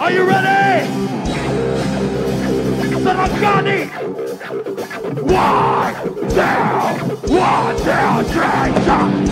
Are you ready? Sarangani! Wow! Danger!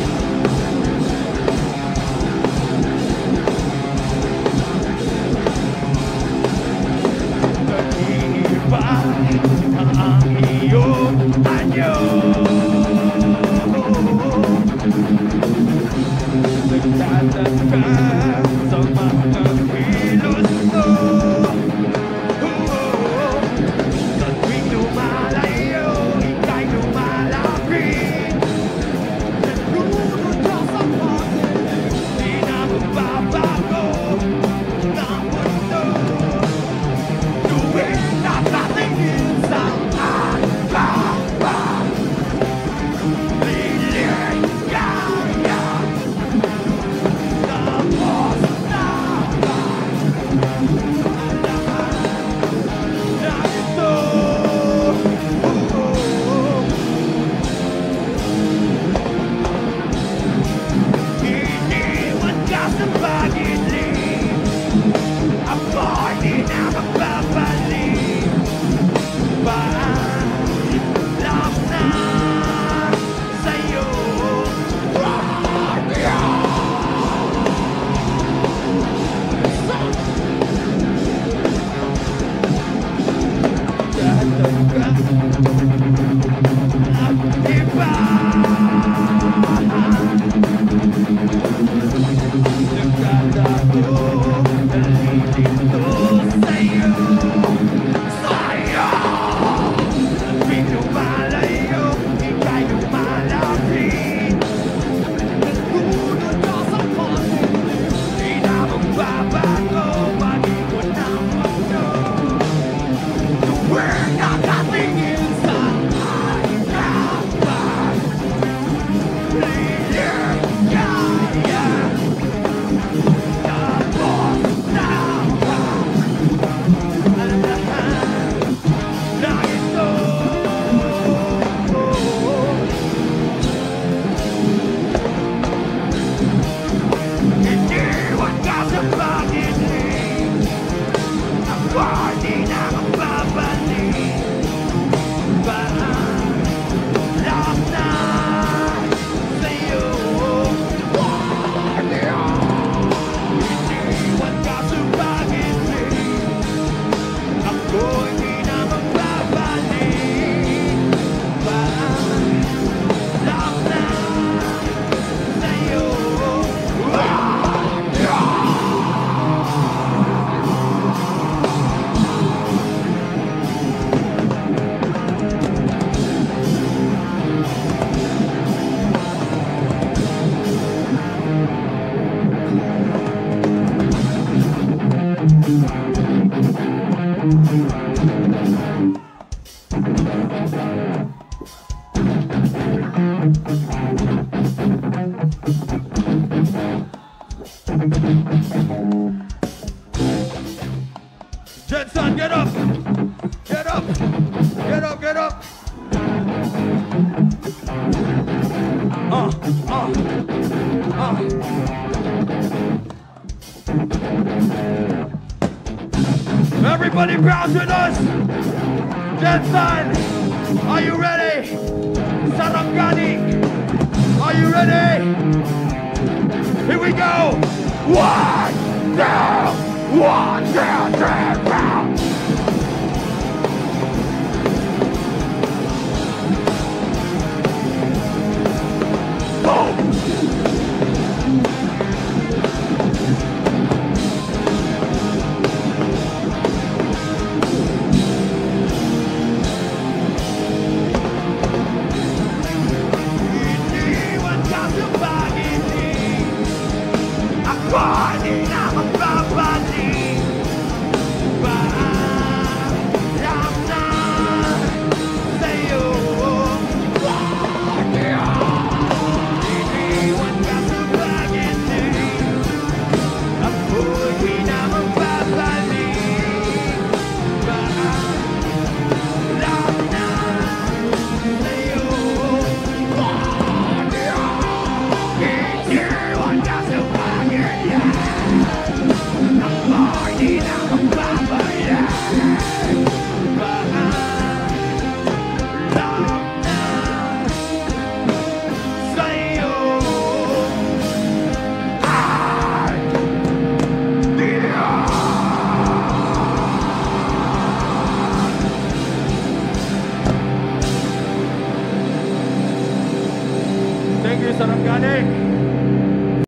Why? GenSan, get up! Get Everybody browse with us. GenSan, are you ready? Sarangani, are you ready? Here we go. One down, one down.